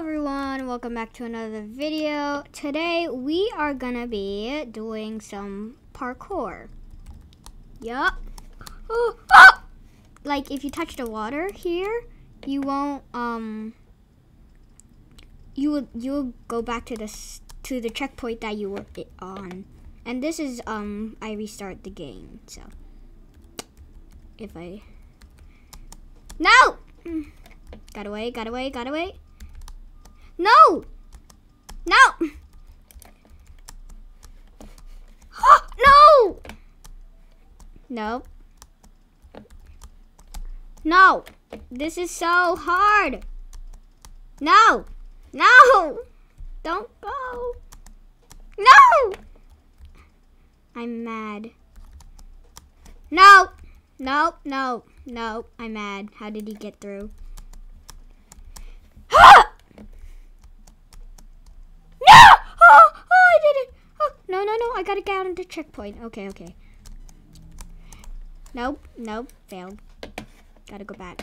everyone, welcome back to another video. Today we are gonna be doing some parkour. Yup. Oh, ah! Like if you touch the water here, you won't um you will you'll go back to the to the checkpoint that you were on. And this is um I restart the game. So if I No! Mm. Got away, got away, got away. No! No! no! No. No! This is so hard! No! No! Don't go! No! I'm mad. No! No, no, no, I'm mad. How did he get through? Ah! No! Oh, oh, I did it. Oh, no, no, no. I gotta get out the checkpoint. Okay, okay. Nope, nope. Failed. Gotta go back.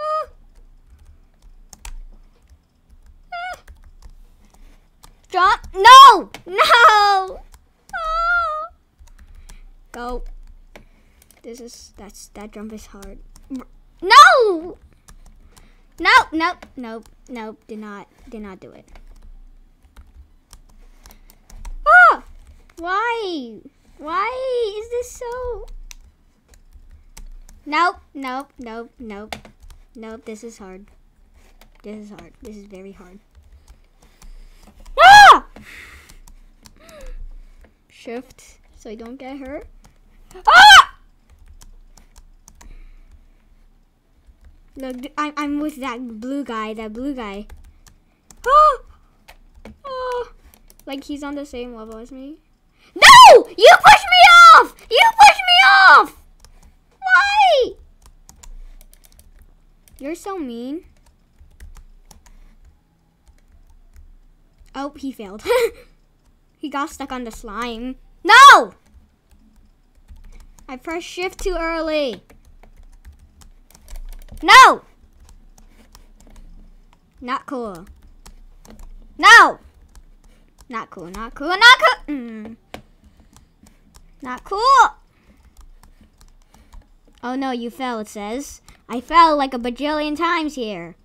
Ah. Ah. Jump. No! No! Ah. Go. This is, that's, that jump is hard. No! Nope, nope, nope, nope. Did not, did not do it. Ah! Why? Why is this so? Nope, nope, nope, nope, nope. This is hard. This is hard. This is very hard. Ah! Shift so I don't get hurt. Ah! Look, I'm, I'm with that blue guy, that blue guy. Oh! Oh! Like he's on the same level as me. No! You pushed me off! You pushed me off! Why? You're so mean. Oh, he failed. he got stuck on the slime. No! I pressed shift too early. No! Not cool. No! Not cool, not cool, not cool! Mm. Not cool! Oh no, you fell, it says. I fell like a bajillion times here.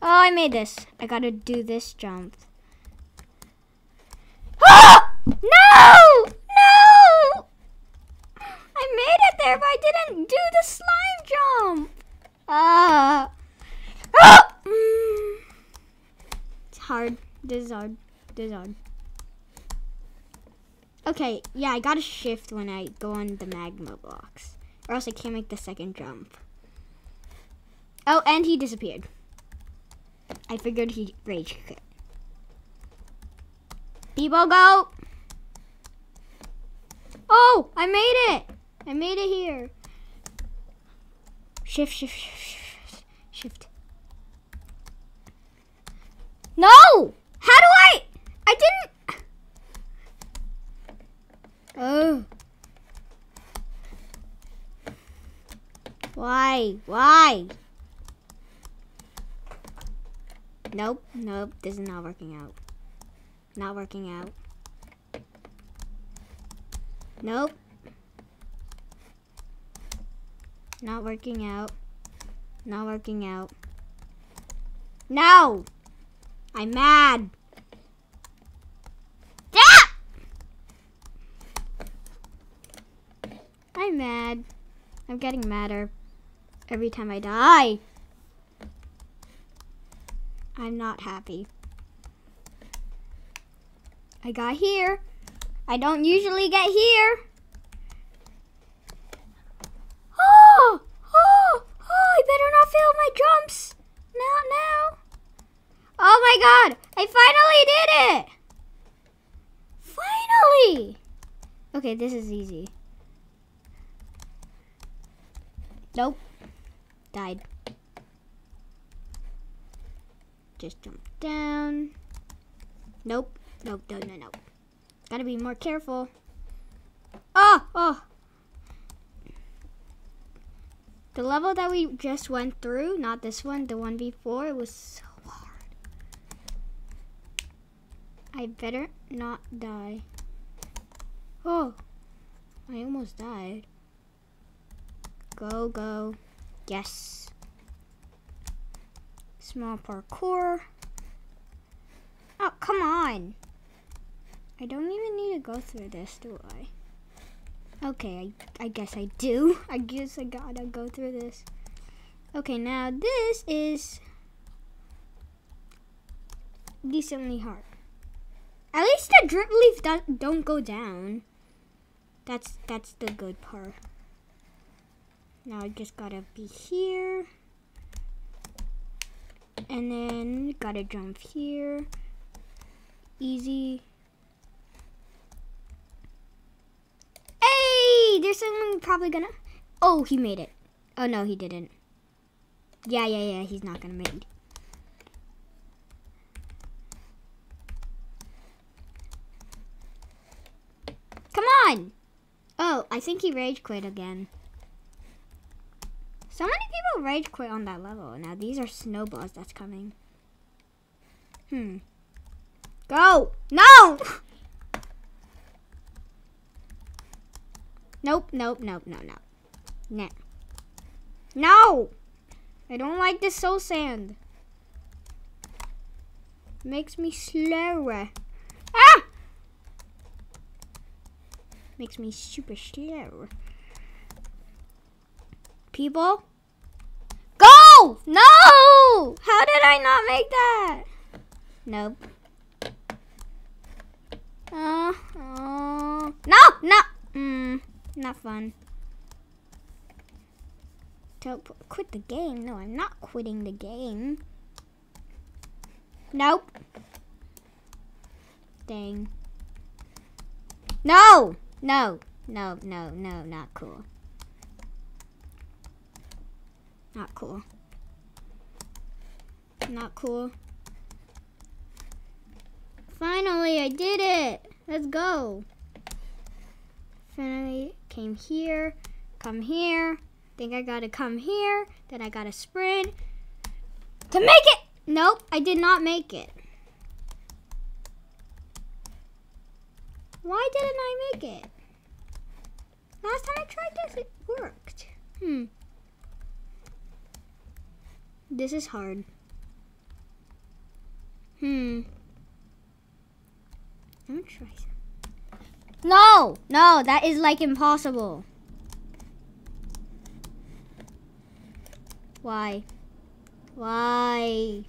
Oh, I made this. I gotta do this jump. No! I but I didn't do the slime jump. Mm. It's hard. This is hard. This is hard. Okay, yeah, I gotta shift when I go on the magma blocks. Or else I can't make the second jump. Oh, and he disappeared. I figured he rage quit. People go! Oh, I made it! I made it here. Shift, shift, shift, shift. No! How do I? I didn't. Oh. Why? Why? Nope, nope, this is not working out. Not working out. Nope. Not working out. Not working out. No! I'm mad. Ah! I'm mad. I'm getting madder every time I die. I'm not happy. I got here. I don't usually get here. Oh, oh, oh, I better jumps. Not now. Oh my god, I finally did it. Finally. Okay, this is easy. Nope. Died. Just jump down. Nope. Nope. No, no, no. Gotta be more careful. Oh, oh. The level that we just went through, not this one, the one before, it was so hard. I better not die. Oh, I almost died. Go, go. Yes. Small parkour. Oh, come on. I don't even need to go through this, do I? Okay, I, I guess I do. I guess I gotta go through this. Okay, now this is decently hard. At least the drip leaf don't, don't go down. That's that's the good part. Now I just gotta be here. And then gotta jump here. Easy. There's someone probably gonna. Oh, he made it. Oh no, he didn't. Yeah, yeah, yeah. He's not gonna make it. Come on! Oh, I think he rage quit again. So many people rage quit on that level. Now these are snowballs that's coming. Hmm. Go! No! Nope, nope, nope, no, no. No. No! I don't like this soul sand. Makes me slower. Ah! Makes me super slow. People? Go! No! How did I not make that? Nope. Uh, uh, no, no. Mm. Not fun. Don't quit the game. No, I'm not quitting the game. Nope. Dang. No! No. No, no, no, not cool. Not cool. Not cool. Finally, I did it! Let's go. Finally, came here, come here. Think I gotta come here. Then I gotta sprint to make it. Nope, I did not make it. Why didn't I make it? Last time I tried this, it worked. Hmm. This is hard. Hmm. I'm gonna try some. No, no, that is like impossible. Why? Why?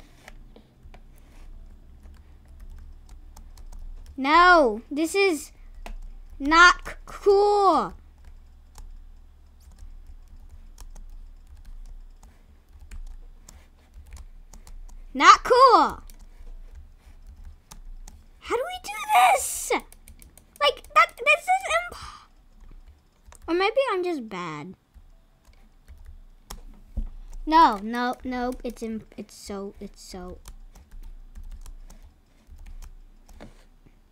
No, this is not cool. Not cool. How do we do this? Like, that, this is imp- Or maybe I'm just bad. No, no, no, it's in, it's so, it's so.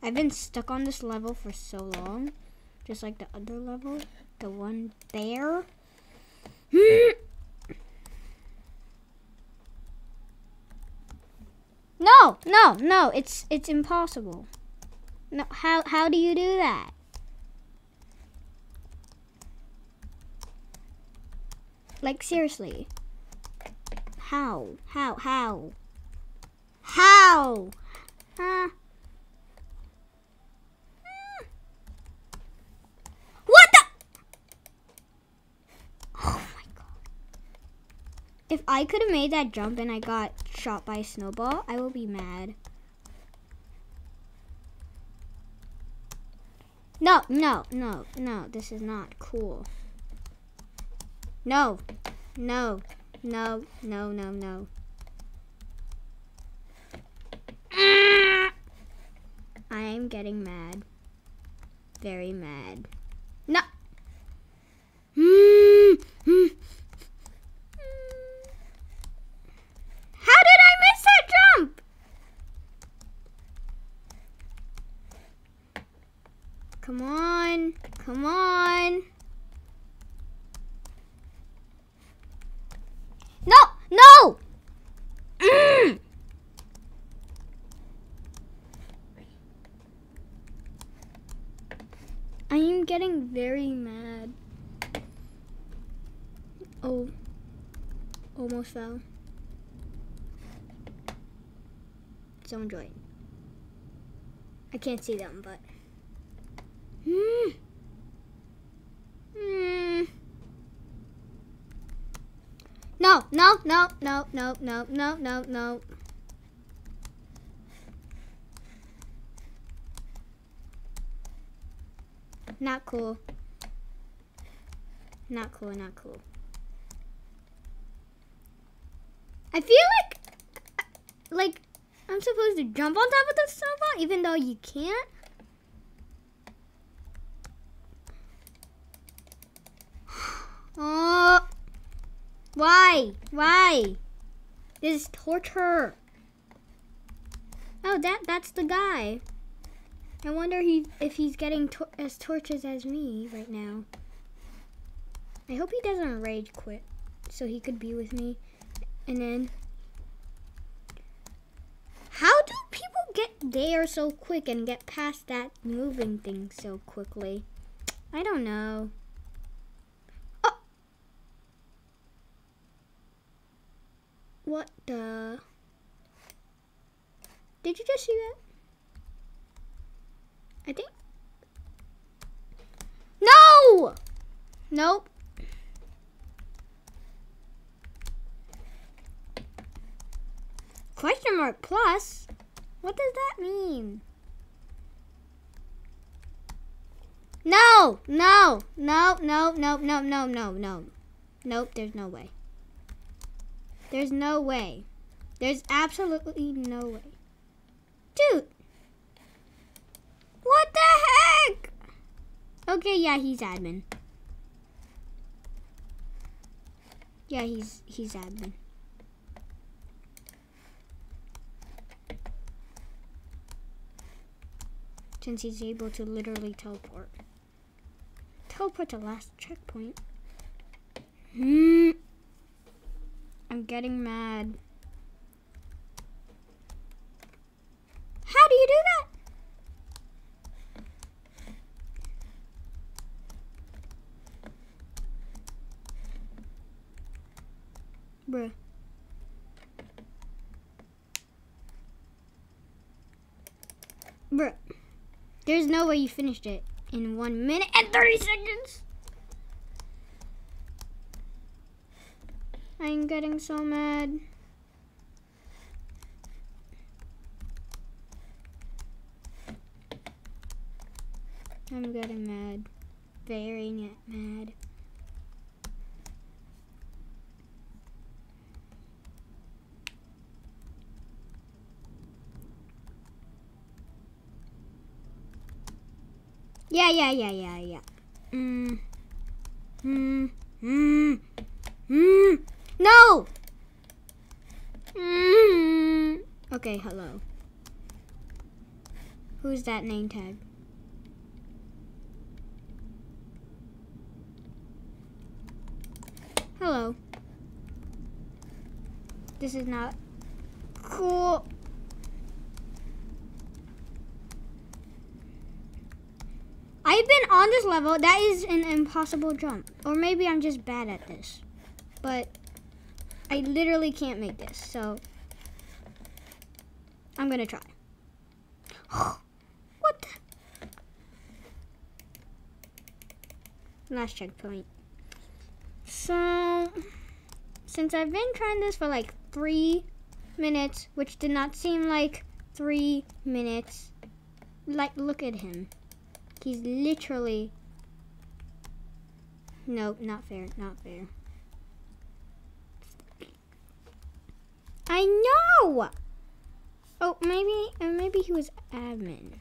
I've been stuck on this level for so long. Just like the other level, the one there. no, no, no, it's, it's impossible. No, how, how do you do that? Like, seriously. How? How? How? How? Huh? What the? Oh my god. If I could have made that jump and I got shot by a snowball, I will be mad. No, no, no, no. This is not cool. No, no, no, no, no, no. Mm. I am getting mad. Very mad. No. Come on. Come on. Getting very mad. Oh, almost fell. Someone joined. I can't see them, but. Hmm. Hmm. No, no, no, no, no, no, no, no, no. Not cool. Not cool, not cool. I feel like, like, I'm supposed to jump on top of the sofa, even though you can't. Oh, why? Why? This is torture. Oh, that that's the guy. I wonder he, if he's getting tor as torches as me right now. I hope he doesn't rage quit so he could be with me. And then, how do people get there so quick and get past that moving thing so quickly? I don't know. Oh! What the? Did you just see that? I think. No! Nope. Question mark plus? What does that mean? No, no, no, no, no, no, no, no, no. Nope, there's no way. There's no way. There's absolutely no way. Dude, what the heck? Okay, yeah, he's admin. Yeah, he's he's admin. Since he's able to literally teleport. Teleport to last checkpoint. Hmm. I'm getting mad. How do you do that? Bruh. Bruh. There's no way you finished it in one minute and 30 seconds. I'm getting so mad. I'm getting mad. Very mad. Yeah, yeah, yeah, yeah, yeah. Mm. Mm. Mm. Mm. No! Mm. Okay, hello. Who's that name tag? Hello. This is not cool. I've been on this level. That is an impossible jump. Or maybe I'm just bad at this. But I literally can't make this. So I'm going to try. what? Last checkpoint. So, since I've been trying this for like three minutes, which did not seem like three minutes, like, look at him. He's literally... Nope, not fair, not fair. I know! Oh, maybe, uh, maybe he was admin.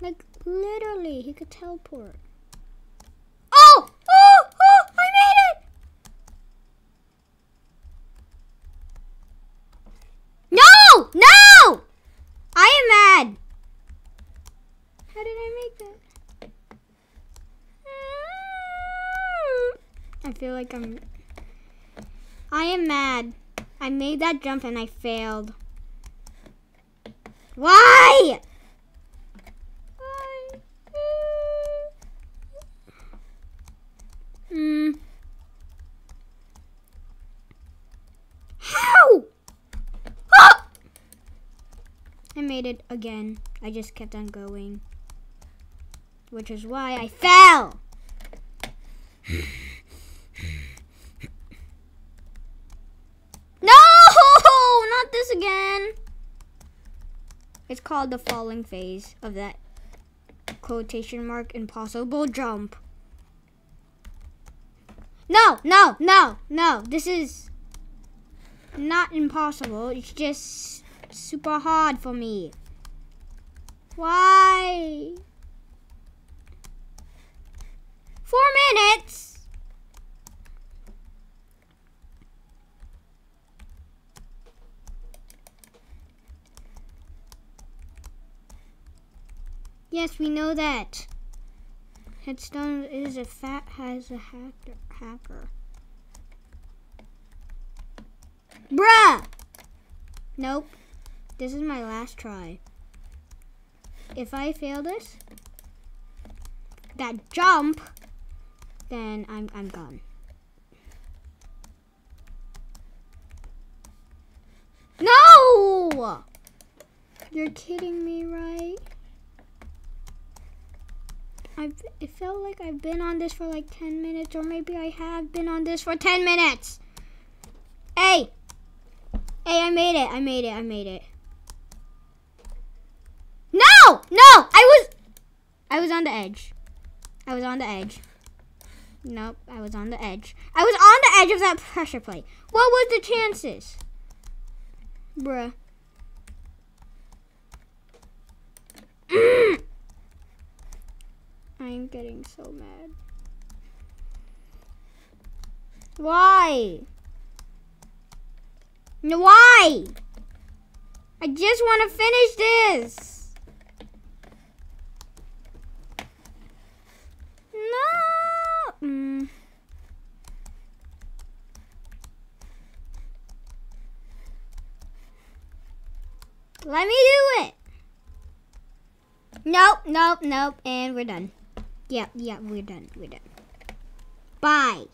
Like, literally, he could teleport. Oh! Oh! Oh! I made it! No! No! I am mad. How did I make that? I feel like I'm... I am mad. I made that jump and I failed. Why? Hmm. How? Ah! I made it again. I just kept on going. Which is why I fell. no! Not this again. It's called the falling phase of that quotation mark impossible jump. No, no, no, no. This is not impossible. It's just super hard for me. Why? Four minutes? Yes, we know that. Headstone is a fat has a hacker. hacker. Bruh! Nope. This is my last try. If I fail this, that jump, then I'm I'm gone. No! You're kidding me, right? I've, it felt like I've been on this for like 10 minutes, or maybe I have been on this for 10 minutes. Hey! Hey, I made it. I made it. I made it. No! No! I was... I was on the edge. I was on the edge. Nope, I was on the edge. I was on the edge of that pressure plate. What was the chances? Bruh. I'm getting so mad. Why? Why? I just want to finish this. No. Mm. Let me do it. Nope, nope, nope, and we're done. Yep, yep, we're done. We're done. Bye.